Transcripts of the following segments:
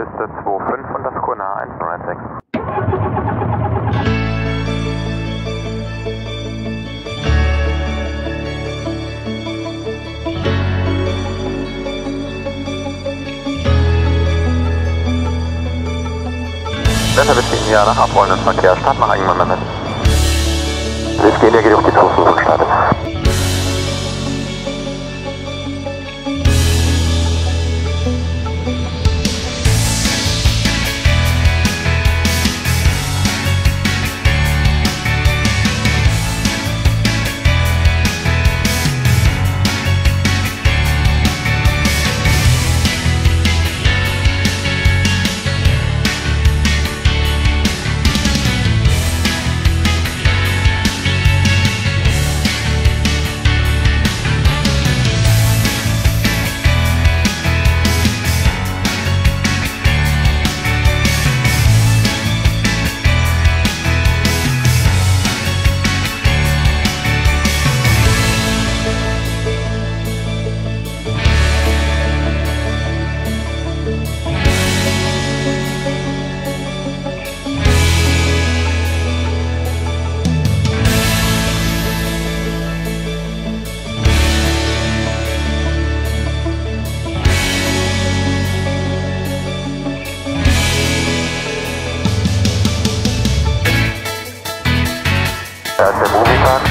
Piste 25 und das Kona 106. Wetter bis ja nach abrollenden Verkehr. Start nach eigenem Ermessen. Wir gehen ja geht auf die 25 startet. That's a movie time.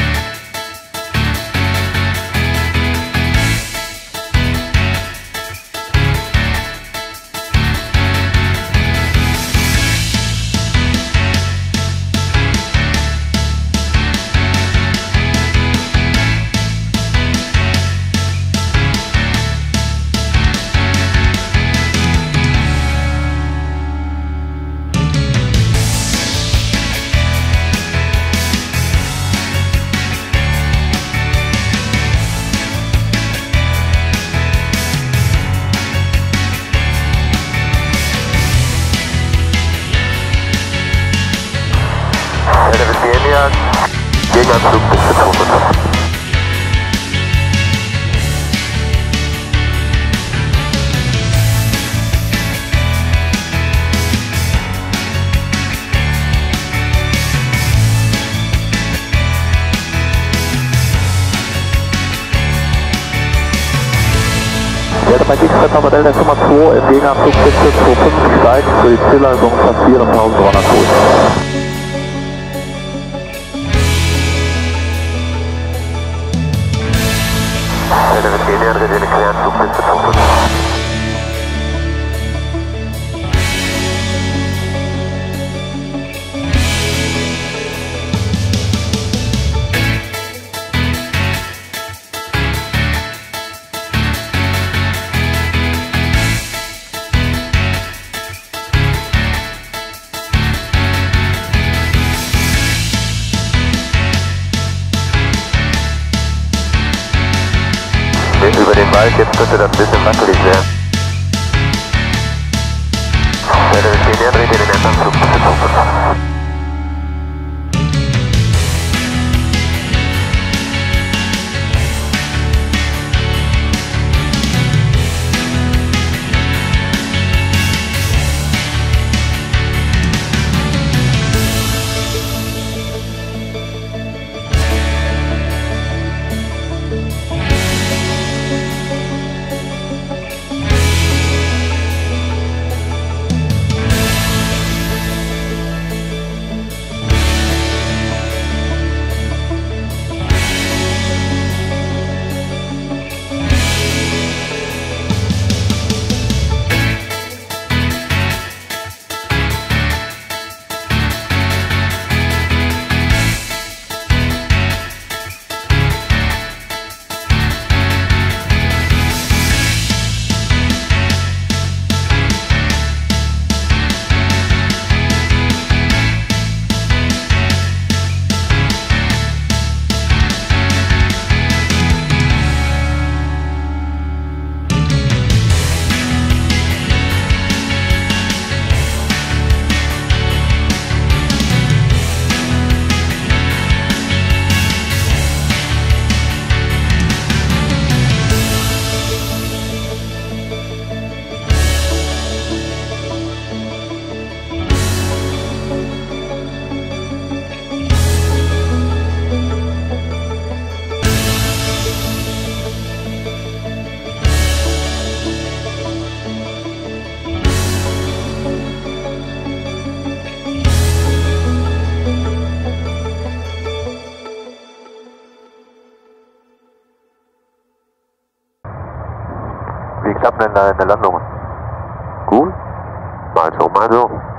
Gegenanflug bis zu 25. Delta Mike X, November Delta Nummer 2 im Gegenanflug bis zu 25 steigt für die Zielleistung von 4300 Fuß. Delta Virginia, dritte Kläranflug bis zu 25. Über den Wald, jetzt könnte das ein bisschen wackelig werden. Virginia, dreht ihr den Endanflug bis zu 25. wie klappt denn deine Landungen? Gut? Mal so, mal so.